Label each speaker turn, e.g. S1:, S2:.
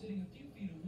S1: sitting a few feet away.